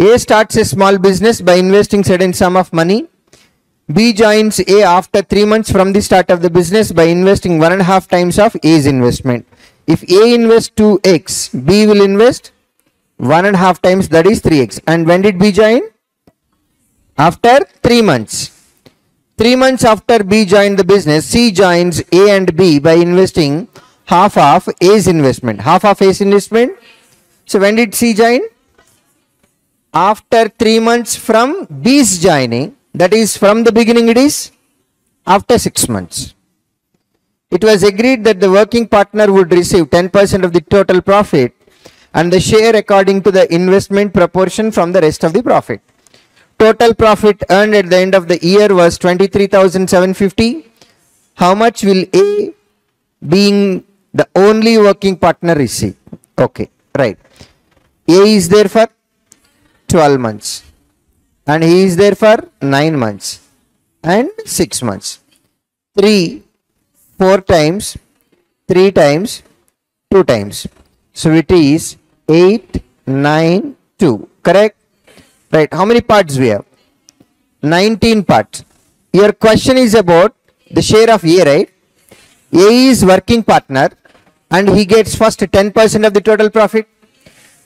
A starts a small business by investing certain sum of money. B joins A after three months from the start of the business by investing one and a half times of A's investment. If A invests 2x, B will invest one and a half times that is 3x. And when did B join? After three months. Three months after B joined the business, C joins A and B by investing half of A's investment. Half of A's investment. So when did C join? After three months from B's joining. That is from the beginning it is after six months. It was agreed that the working partner would receive 10% of the total profit and the share according to the investment proportion from the rest of the profit. Total profit earned at the end of the year was 23,750. How much will A being the only working partner receive? Okay, right. A is there for 12 months and he is there for 9 months and 6 months. 3, 4 times, 3 times, 2 times. So it is 8, 9, 2. Correct? Right. How many parts we have? 19 parts. Your question is about the share of A, right? A is working partner and he gets first 10% of the total profit.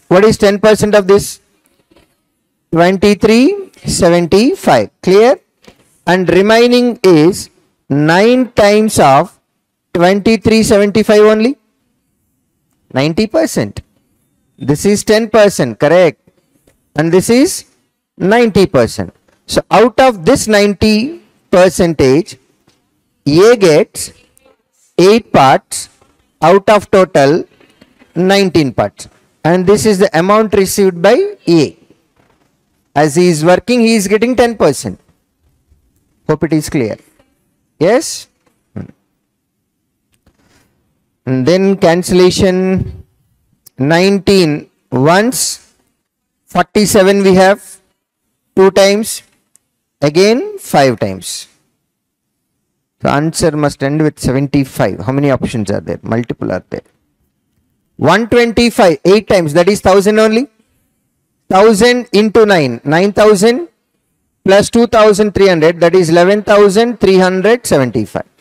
What is 10% of this? 2375. Clear? And remaining is 9 times of 2375 only. 90%. This is 10%, correct? And this is 90%. So out of this 90 percentage, A gets 8 parts out of total 19 parts. And this is the amount received by A. As he is working, he is getting 10%. Hope it is clear. Yes? Hmm. And then cancellation 19 once 47 we have 2 times again 5 times. Answer must end with 75. How many options are there? Multiple are there. 125 8 times that is 1000 only. 1000 into 9 9000 plus 2300 that is 11375